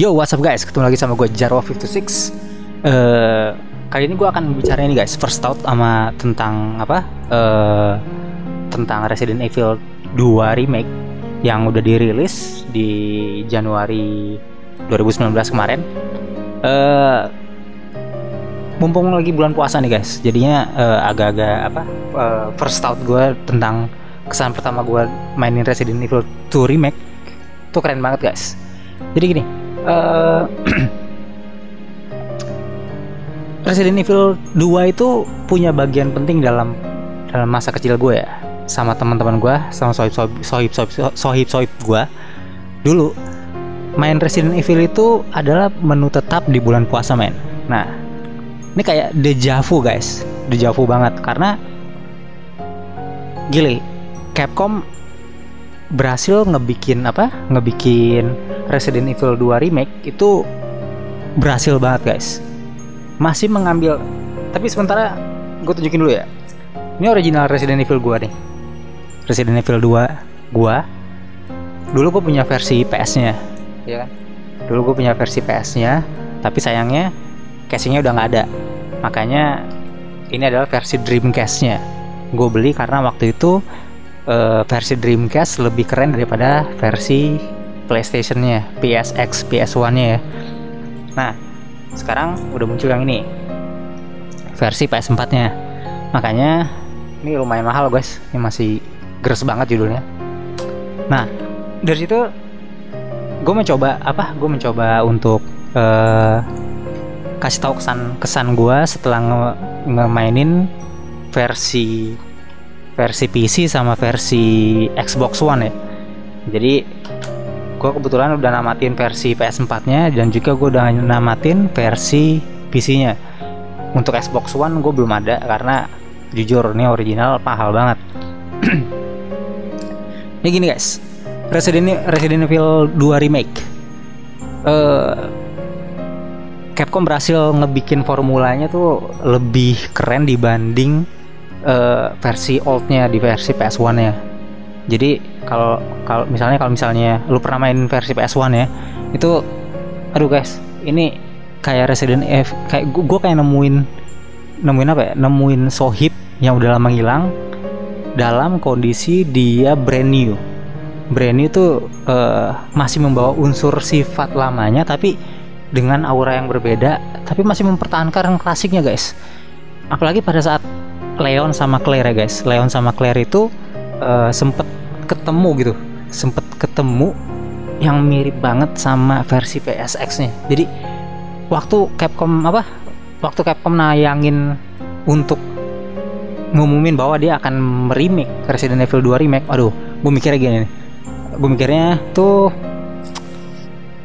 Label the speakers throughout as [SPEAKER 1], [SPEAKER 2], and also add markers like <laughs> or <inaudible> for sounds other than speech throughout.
[SPEAKER 1] Yo, what's up guys? Ketemu lagi sama gue Jarwo56 Eh, Kali ini gue akan bicara ini guys First thought sama tentang apa? Eh Tentang Resident Evil 2 Remake Yang udah dirilis di Januari 2019 kemarin. Eh Mumpung lagi bulan puasa nih guys. Jadinya agak-agak apa? Eh, First thought gue tentang Kesan pertama gue mainin Resident Evil 2 Remake Itu keren banget guys. Jadi gini eh <clears throat> Resident Evil 2 itu punya bagian penting dalam dalam masa kecil gue ya. Sama teman-teman gue sama sohib sohib sohib sohib sohib, sohib gue. Dulu main Resident Evil itu adalah menu tetap di bulan puasa men. Nah ini kayak deja vu guys. Deja vu banget karena gile Capcom berhasil ngebikin apa? Ngebikin Resident Evil 2 remake itu berhasil banget guys. Masih mengambil tapi sementara gue tunjukin dulu ya. Ini original Resident Evil gua nih. Resident Evil 2 gua. Dulu gue punya versi PS nya ya kan? Dulu gue punya versi PS nya tapi sayangnya casingnya udah nggak ada. Makanya ini adalah versi Dreamcast nya gue beli karena waktu itu eh, versi Dreamcast lebih keren daripada versi PlayStation-nya, PSX, PS1-nya ya. Nah, sekarang udah muncul yang ini. Versi PS4-nya. Makanya ini lumayan mahal, guys. Ini masih gres banget judulnya. Nah, dari situ gue mencoba apa? Gue mencoba untuk eh, kasih tahu kesan kesan gue setelah nge ngemainin versi versi PC sama versi Xbox One ya. Jadi gue kebetulan udah namatin versi PS4 nya dan juga gue udah namatin versi PC nya untuk Xbox One gue belum ada karena jujur ini original mahal banget. <clears throat> Ini gini guys. Resident, Resident Evil 2 Remake. Eh Capcom berhasil ngebikin formulanya tuh lebih keren dibanding eh, versi oldnya di versi PS1 nya jadi kalau kalau misalnya kalau misalnya lu pernah main versi PS1 ya itu aduh guys ini kayak Resident Evil kayak gue kayak nemuin nemuin apa ya? Nemuin sohib yang udah lama hilang dalam kondisi dia brand new. Brand new tuh eh, masih membawa unsur sifat lamanya tapi dengan aura yang berbeda tapi masih mempertahankan klasiknya guys. Apalagi pada saat Leon sama Claire ya guys. Leon sama Claire itu uh, sempet ketemu gitu. Sempet ketemu yang mirip banget sama versi PSX nya jadi waktu Capcom apa waktu Capcom nayangin untuk ngumumin bahwa dia akan meremake Resident Evil 2 remake. Aduh gue mikirnya gini nih. Gue mikirnya tuh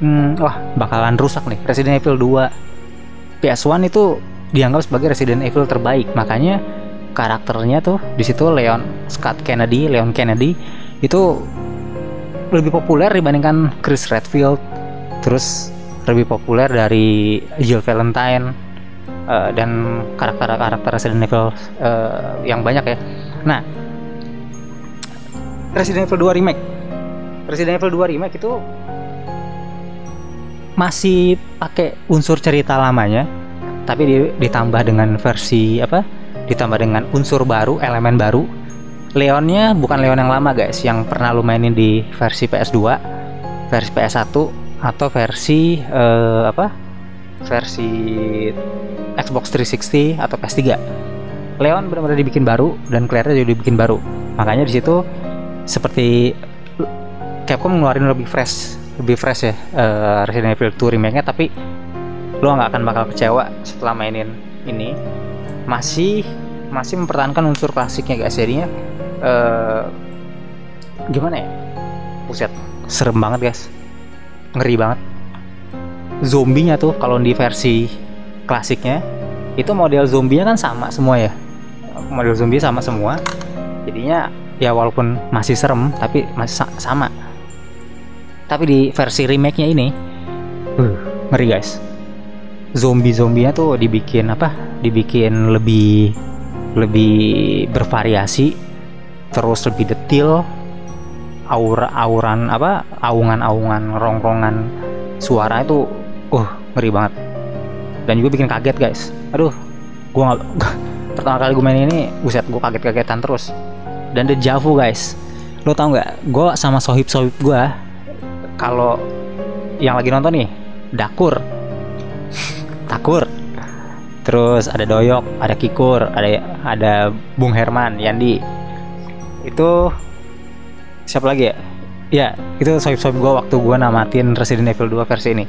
[SPEAKER 1] hmm, wah bakalan rusak nih Resident Evil 2 PS1 itu dianggap sebagai Resident Evil terbaik. Makanya karakternya tuh di situ Leon Scott Kennedy Leon Kennedy itu lebih populer dibandingkan Chris Redfield. Terus lebih populer dari Jill Valentine uh, dan karakter-karakter Resident Evil uh, yang banyak ya. Nah Resident Evil 2 remake. Resident Evil 2 remake itu masih pakai unsur cerita lamanya tapi ditambah dengan versi apa ditambah dengan unsur baru elemen baru. Leonnya bukan Leon yang lama guys yang pernah lu mainin di versi PS2 versi PS1 atau versi uh, apa? Versi Xbox 360 atau PS3 Leon benar-benar dibikin baru dan Claire juga dibikin baru. Makanya di situ seperti Capcom ngeluarin lebih fresh lebih fresh ya uh, Resident Evil 2 remake-nya tapi lo nggak akan bakal kecewa setelah mainin ini masih masih mempertahankan unsur klasiknya guys. Jadinya uh, gimana ya? Buset serem banget guys. Ngeri banget. Zombinya tuh kalau di versi klasiknya itu model zombinya kan sama semua ya. Model zombie sama semua. Jadinya ya walaupun masih serem tapi masih sa sama. Tapi di versi remake nya ini uh, ngeri guys zombie zombinya tuh dibikin apa? Dibikin lebih lebih bervariasi terus lebih detail aura-auran apa? Aungan-aungan rongrongan suara itu uh ngeri banget. Dan juga bikin kaget guys. Aduh gue nggak <laughs> pertama kali gue main ini buset gue kaget-kagetan terus. Dan the Javu guys. Lo tau nggak? Gue sama sohib-sohib gue kalau yang lagi nonton nih Dakur Takur. Terus ada Doyok ada Kikur ada ada Bung Herman Yandi. Itu siapa lagi ya? Ya itu sohib-sohib gue waktu gue namatin Resident Evil 2 versi ini.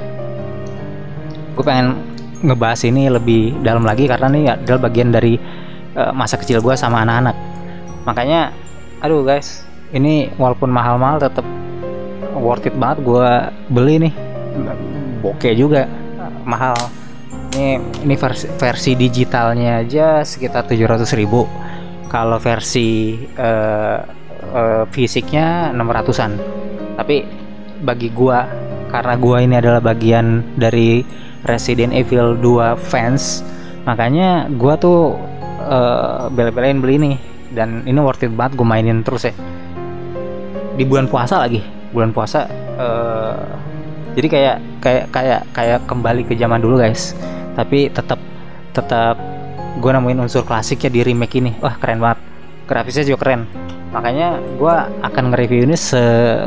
[SPEAKER 1] Gue pengen ngebahas ini lebih dalam lagi karena ini adalah bagian dari uh, masa kecil gue sama anak-anak. Makanya aduh guys ini walaupun mahal-mahal tetap worth it banget gue beli nih. Bokeh juga mahal ini ini versi, versi digitalnya aja sekitar 700 ribu. Kalau versi uh, uh, fisiknya 600an tapi bagi gua karena gua ini adalah bagian dari Resident Evil 2 fans makanya gua tuh uh, bela-belain beli nih dan ini worth it banget gue mainin terus ya. Di bulan puasa lagi. Bulan puasa uh, jadi kayak kayak kayak kayak kembali ke zaman dulu guys tapi tetap tetap gue nemuin unsur klasiknya di remake ini. Wah keren banget. Grafisnya juga keren. Makanya gue akan nge-review ini se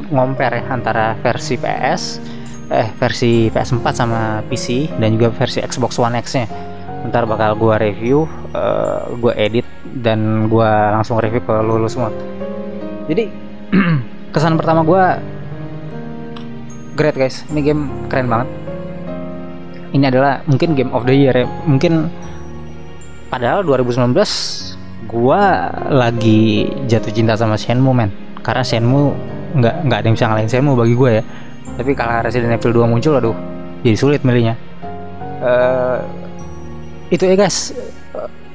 [SPEAKER 1] ngomper ya antara versi PS eh versi PS4 sama PC dan juga versi Xbox One X nya. Ntar bakal gue review uh, eh, gue edit dan gue langsung review ke lu, semua. Jadi <clears throat> kesan pertama gue great guys. Ini game keren banget ini adalah mungkin game of the year ya. Mungkin padahal 2019 gua lagi jatuh cinta sama Shenmue men. Karena Shenmue nggak nggak ada yang bisa ngalahin Shenmue bagi gue ya. Tapi kalau Resident Evil 2 muncul aduh. Jadi sulit milihnya. Uh, itu ya guys.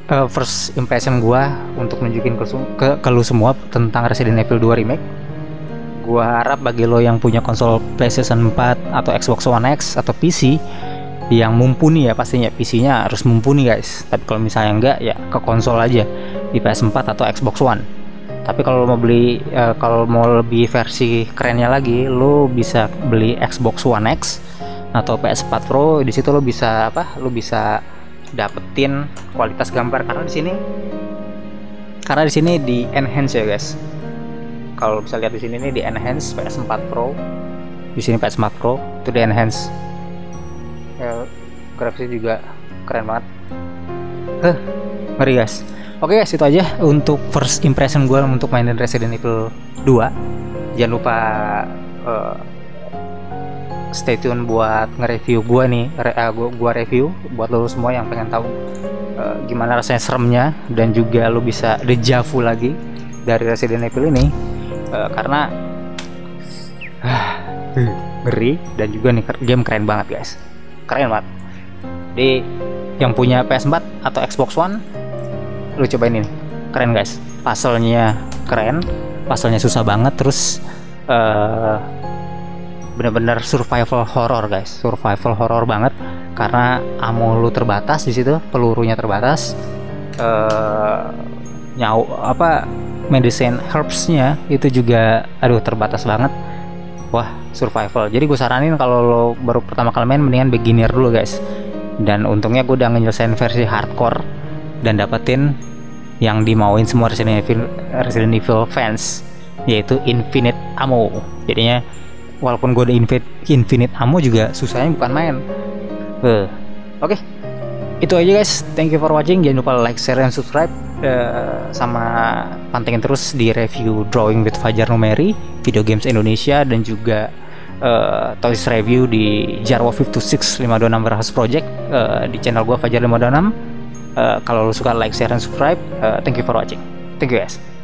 [SPEAKER 1] Uh, first impression gua untuk nunjukin ke, ke, ke lu semua tentang Resident Evil 2 remake. Gua harap bagi lo yang punya konsol PlayStation 4 atau Xbox One X atau PC yang mumpuni ya pastinya PC-nya harus mumpuni guys. Tapi kalau misalnya enggak ya ke konsol aja di PS4 atau Xbox One. Tapi kalau mau beli uh, kalau mau lebih versi kerennya lagi lo bisa beli Xbox One X atau PS4 Pro. Di situ lo bisa apa lo bisa dapetin kualitas gambar. Karena di sini karena di sini di enhance ya guys. Kalau bisa lihat di sini nih di enhance PS4 Pro. Di sini PS4 Pro itu di enhance ya grafisnya juga keren banget. Eh ngeri guys. Oke guys itu aja untuk first impression gue untuk mainin Resident Evil 2 jangan lupa uh, stay tune buat nge-review gue nih re, uh, gua, gua review buat lo semua yang pengen tahu uh, gimana rasanya seremnya dan juga lo bisa dejavu lagi dari Resident Evil ini uh, karena uh, ngeri dan juga nih game keren banget guys keren banget. Di yang punya PS4 atau Xbox One lu cobain ini. Keren guys. Puzzle-nya keren puzzle-nya susah banget terus uh, bener-bener survival horror guys. Survival horror banget karena ammo lu terbatas di situ pelurunya terbatas uh, nyau apa medicine herbsnya itu juga aduh terbatas banget wah survival. Jadi gue saranin kalau lo baru pertama kali main mendingan beginner dulu guys. Dan untungnya gue udah ngejelasin versi hardcore dan dapetin yang dimauin semua Resident Evil Resident Evil fans yaitu infinite ammo. Jadinya walaupun gue udah infinite infinite ammo juga susahnya bukan main. Uh. oke. Okay. itu aja guys. Thank you for watching. Jangan lupa like share dan subscribe uh, sama pantengin terus di review Drawing with Fajar Numeri, video games Indonesia dan juga uh, Toys Review di Jarwo 526 Warehouse Project uh, di channel gua Fajar 526. Uh, kalau lu suka like, share, dan subscribe, uh, thank you for watching. Thank you guys.